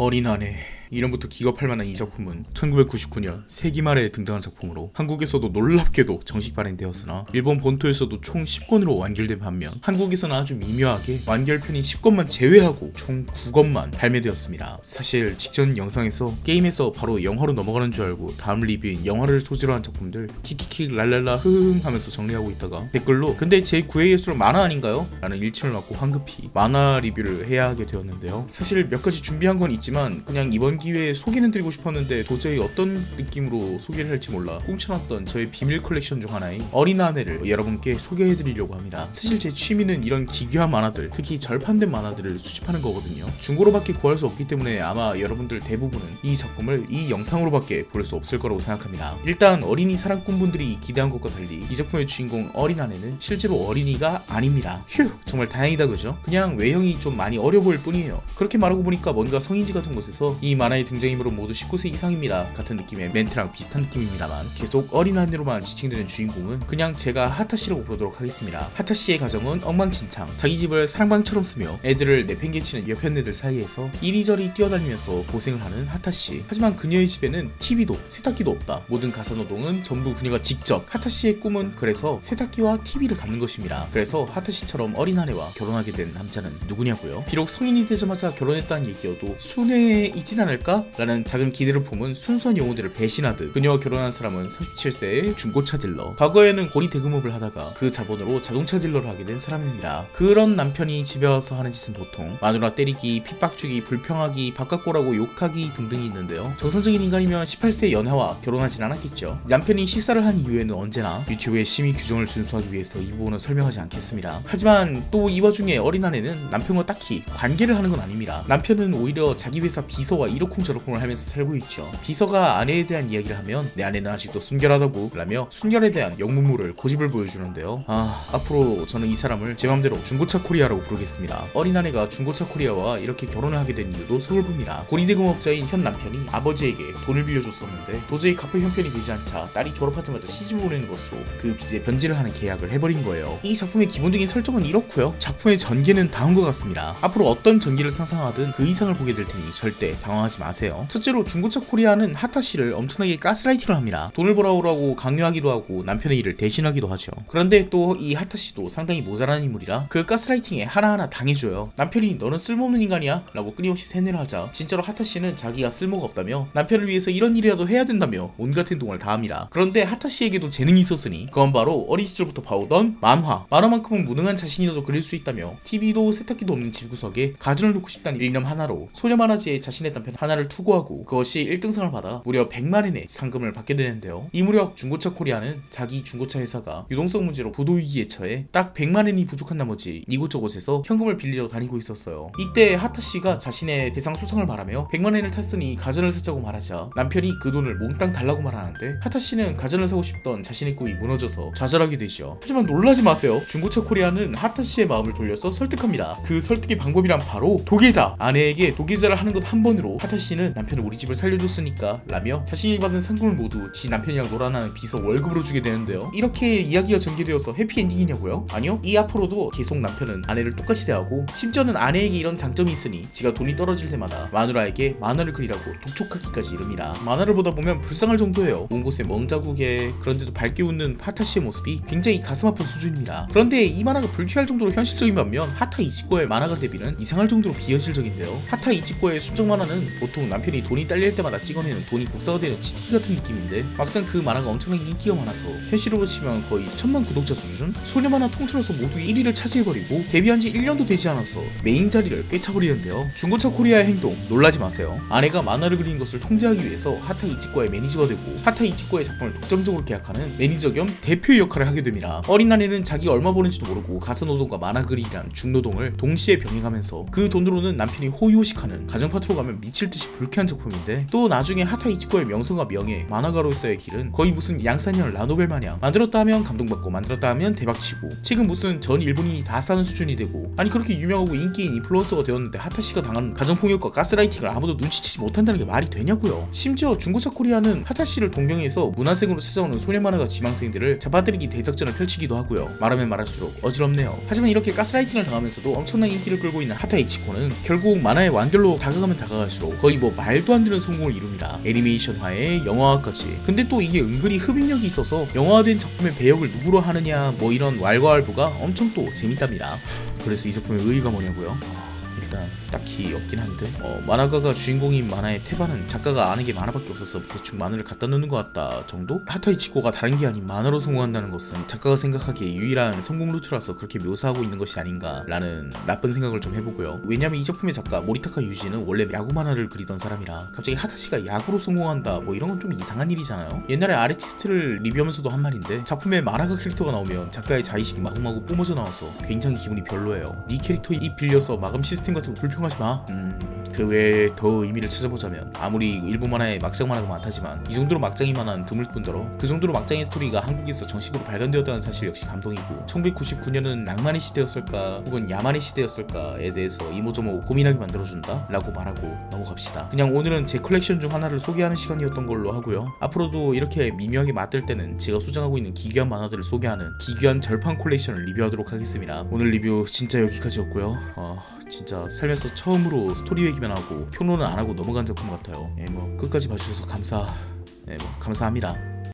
어린아내 이름부터 기겁할 만한 이 작품은 1999년 세기 말에 등장한 작품으로 한국에서도 놀랍게도 정식 발행되었으나 일본 본토에서도 총 10권으로 완결된 반면 한국에서는 아주 미묘하게 완결편인 10권만 제외하고 총 9권만 발매되었습니다. 사실 직전 영상에서 게임에서 바로 영화로 넘어가는 줄 알고 다음 리뷰인 영화를 소재로 한 작품들 키키키 랄랄라 흐흥 하면서 정리하고 있다가 댓글로 근데 제 9회 예술 만화 아닌가요? 라는 일침을 맞고 황급히 만화 리뷰를 해야 하게 되었는데요. 사실 몇 가지 준비한 건 있지만 그냥 이번 기회에 소개는 드리고 싶었는데 도저히 어떤 느낌으로 소개를 할지 몰라 꽁쳐놨던 저의 비밀 컬렉션 중 하나인 어린아내를 여러분께 소개해드리려고 합니다. 사실 제 취미는 이런 기괴한 만화들, 특히 절판된 만화들을 수집하는 거거든요. 중고로밖에 구할 수 없기 때문에 아마 여러분들 대부분은 이 작품을 이 영상으로밖에 볼 수 없을 거라고 생각합니다. 일단 어린이 사랑꾼분들이 기대한 것과 달리 이 작품의 주인공 어린아내는 실제로 어린이가 아닙니다. 휴 정말 다행이다 그죠? 그냥 외형이 좀 많이 어려 보일 뿐이에요. 그렇게 말하고 보니까 뭔가 성인지 같은 곳에서 이 만화 의 등장인물은 모두 19세 이상입니다 같은 느낌의 멘트랑 비슷한 느낌입니다만 계속 어린아이로만 지칭되는 주인공은 그냥 제가 하타씨라고 부르도록 하겠습니다. 하타씨의 가정은 엉망진창 자기 집을 사랑방처럼 쓰며 애들을 내팽개치는 여편네들 사이에서 이리저리 뛰어다니면서 고생을 하는 하타씨 하지만 그녀의 집에는 TV도 세탁기도 없다 모든 가사노동은 전부 그녀가 직접 하타씨의 꿈은 그래서 세탁기와 TV를 갖는 것입니다. 그래서 하타씨처럼 어린 아내와 결혼하게 된 남자는 누구냐고요? 비록 성인이 되자마자 결혼했다는 얘기여도 순애이진 않을 까? 라는 작은 기대를 품은 순수한 영혼들을 배신하듯 그녀와 결혼한 사람은 37세의 중고차 딜러 과거에는 고리 대금업을 하다가 그 자본으로 자동차 딜러를 하게 된 사람입니다. 그런 남편이 집에 와서 하는 짓은 보통 마누라 때리기, 핍박주기, 불평하기, 바깥고라고 욕하기 등등이 있는데요. 정상적인 인간이면 18세 연하와 결혼하진 않았겠죠. 남편이 식사를 한 이후에는 언제나 유튜브의 심의 규정을 준수하기 위해서 이 부분은 설명하지 않겠습니다. 하지만 또 이 와중에 어린 아내는 남편과 딱히 관계를 하는 건 아닙니다. 남편은 오히려 자기 회사 비서와 이 러쿵 저러쿵을 하면서 살고 있죠. 비서가 아내에 대한 이야기를 하면 내 아내는 아직도 순결하다고 라며 순결에 대한 영문모를 고집을 보여주는데요. 아 앞으로 저는 이 사람을 제 맘대로 중고차 코리아라고 부르겠습니다. 어린 아내가 중고차 코리아와 이렇게 결혼을 하게 된 이유도 서글픕니다. 고리대금업자인 현 남편이 아버지에게 돈을 빌려줬었는데 도저히 갚을 형편이 되지 않자 딸이 졸업하자마자 시집을 보내는 것으로 그 빚에 변제를 하는 계약을 해버린 거예요. 이 작품의 기본적인 설정은 이렇고요. 작품의 전개는 다음과 같습니다. 앞으로 어떤 전개를 상상하든 그 이상을 보게 될 테니 절대 당황 하지 마세요. 첫째로 중고차 코리아는 하타 씨를 엄청나게 가스라이팅을 합니다. 돈을 벌어오라고 강요하기도 하고 남편의 일을 대신하기도 하죠. 그런데 또 이 하타 씨도 상당히 모자란 인물이라 그 가스라이팅에 하나하나 당해줘요. 남편이 너는 쓸모없는 인간이야? 라고 끊임없이 세뇌를 하자 진짜로 하타 씨는 자기가 쓸모가 없다며 남편을 위해서 이런 일이라도 해야 된다며 온갖 행동을 다 합니다. 그런데 하타 씨에게도 재능이 있었으니 그건 바로 어린 시절부터 봐오던 만화. 만화만큼은 무능한 자신이라도 그릴 수 있다며 TV도 세탁기도 없는 집구석에 가전을 놓고 싶다는 일념 하나로 소녀 만화지에 자신의 단편 하나를 투고하고 그것이 1등상을 받아 무려 100만엔의 상금을 받게 되는데요. 이 무렵 중고차 코리아는 자기 중고차 회사가 유동성 문제로 부도 위기에 처해 딱 100만엔이 부족한 나머지 이곳저곳에서 현금을 빌리러 다니고 있었어요. 이때 하타 씨가 자신의 대상 수상을 바라며 100만엔을 탔으니 가전을 사자고 말하자 남편이 그 돈을 몽땅 달라고 말하는데 하타 씨는 가전을 사고 싶던 자신의 꿈이 무너져서 좌절하게 되죠. 하지만 놀라지 마세요. 중고차 코리아는 하타 씨의 마음을 돌려서 설득합니다. 그 설득의 방법이란 바로 도게자. 아내에게 도게자를 하는 것 한 번으로 하타 씨는 남편은 우리 집을 살려줬으니까 라며 자신이 받은 상금을 모두 지 남편이랑 놀아나는 비서 월급으로 주게 되는데요. 이렇게 이야기가 전개되어서 해피엔딩이냐고요? 아니요. 이 앞으로도 계속 남편은 아내를 똑같이 대하고 심지어는 아내에게 이런 장점이 있으니 지가 돈이 떨어질 때마다 마누라에게 만화를 그리라고 독촉하기까지 이릅니다. 만화를 보다 보면 불쌍할 정도예요. 온 곳에 멍자국에 그런데도 밝게 웃는 하타 씨의 모습이 굉장히 가슴 아픈 수준입니다. 그런데 이 만화가 불쾌할 정도로 현실적인 반면 하타 이치코의 만화가 데뷔는 이상할 정도로 비현실적인데요. 하타 이치코의 순정 만화는 보통 남편이 돈이 딸릴 때마다 찍어내는 돈이 복사가 되는 치트키 같은 느낌인데 막상 그 만화가 엄청나게 인기가 많아서 현실로 치면 거의 천만 구독자 수준? 소녀 만화 통틀어서 모두 1위를 차지해버리고 데뷔한 지 1년도 되지 않아서 메인 자리를 꿰차버리는데요. 중고차 코리아의 행동 놀라지 마세요. 아내가 만화를 그리는 것을 통제하기 위해서 하타 이치코의 매니저가 되고 하타 이치코의 작품을 독점적으로 계약하는 매니저 겸 대표의 역할을 하게 됩니다. 어린 아내는 자기가 얼마 버는지도 모르고 가사노동과 만화 그리기란 중노동을 동시에 병행하면서 그 돈으로는 남편이 호의호식하는 가정 파트로 가면 미칠 듯이 불쾌한 작품인데 또 나중에 하타 이치코의 명성과 명예 만화가로서의 길은 거의 무슨 양산형 라노벨 마냥. 만들었다 하면 감동받고 만들었다 하면 대박치고. 지금 무슨 전 일본인이 다 싸는 수준이 되고. 아니 그렇게 유명하고 인기인 인플루언서가 되었는데 하타 씨가 당한 가정폭력과 가스라이팅을 아무도 눈치채지 못한다는 게 말이 되냐고요? 심지어 중고차 코리아는 하타 씨를 동경해서 문화생으로 찾아오는 소녀 만화가 지망생들을 잡아들이기 대작전을 펼치기도 하고요. 말하면 말할수록 어지럽네요. 하지만 이렇게 가스라이팅을 당하면서도 엄청난 인기를 끌고 있는 하타 이치코는 결국 만화의 완결로 다가가면 다가갈수록 거의 뭐 말도 안 되는 성공을 이룹니다. 애니메이션화에 영화화까지. 근데 또 이게 은근히 흡입력이 있어서 영화화된 작품의 배역을 누구로 하느냐 뭐 이런 왈가왈부가 엄청 또 재밌답니다. 그래서 이 작품의 의의가 뭐냐고요? 아, 일단 딱히 없긴 한데. 어, 만화가가 주인공인 만화의 태반은 작가가 아는 게 만화밖에 없어서 대충 만화를 갖다 놓는 것 같다 정도? 하타이치코가 다른 게 아닌 만화로 성공한다는 것은 작가가 생각하기에 유일한 성공 루트라서 그렇게 묘사하고 있는 것이 아닌가 라는 나쁜 생각을 좀 해보고요. 왜냐면 이 작품의 작가 모리타카 유지는 원래 야구 만화를 그리던 사람이라 갑자기 하타 씨가 야구로 성공한다 뭐 이런 건 좀 이상한 일이잖아요. 옛날에 아르티스트를 리뷰하면서도 한 말인데 작품에 만화가 캐릭터가 나오면 작가의 자의식이 마구마구 뿜어져 나와서 굉장히 기분이 별로예요. 네 캐릭터 입 빌려서 마감 시스템 같은 거 불평하지 마. 음, 그 외에 더 의미를 찾아보자면 아무리 일본 만화에 막장 만화가 많다지만 이 정도로 막장이 만화는 드물 뿐더러 그 정도로 막장의 스토리가 한국에서 정식으로 발간되었다는 사실 역시 감동이고 1999년은 낭만의 시대였을까 혹은 야만의 시대였을까에 대해서 이모저모 고민하게 만들어준다 라고 말하고 넘어갑시다. 그냥 오늘은 제 컬렉션 중 하나를 소개하는 시간이었던 걸로 하고요. 앞으로도 이렇게 미묘하게 맞들 때는 제가 소장하고 있는 기괴한 만화들을 소개하는 기괴한 절판 콜렉션을 리뷰하도록 하겠습니다. 오늘 리뷰 진짜 여기까지였고요. 어, 진짜 살면서 처음으로 스토리 얘기만 하고 평론은 안 하고 넘어간 작품 같아요. 예, 뭐 끝까지 봐주셔서 감사, 예, 뭐 감사합니다.